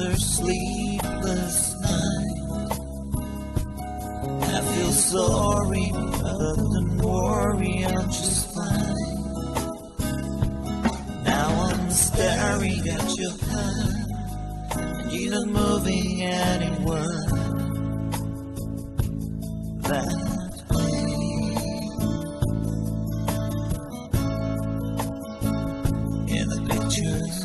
another sleepless night. I feel sorry, but don't worry, I'm just fine. Now I'm staring at your hand, and you're not moving anywhere. That in the pictures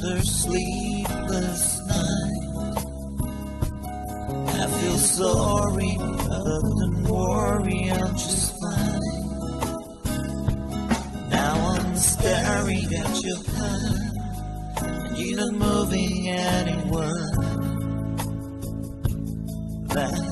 another sleepless night. I feel sorry, but don't worry, I'm just fine. Now I'm staring at your hand, and you're not moving anywhere. That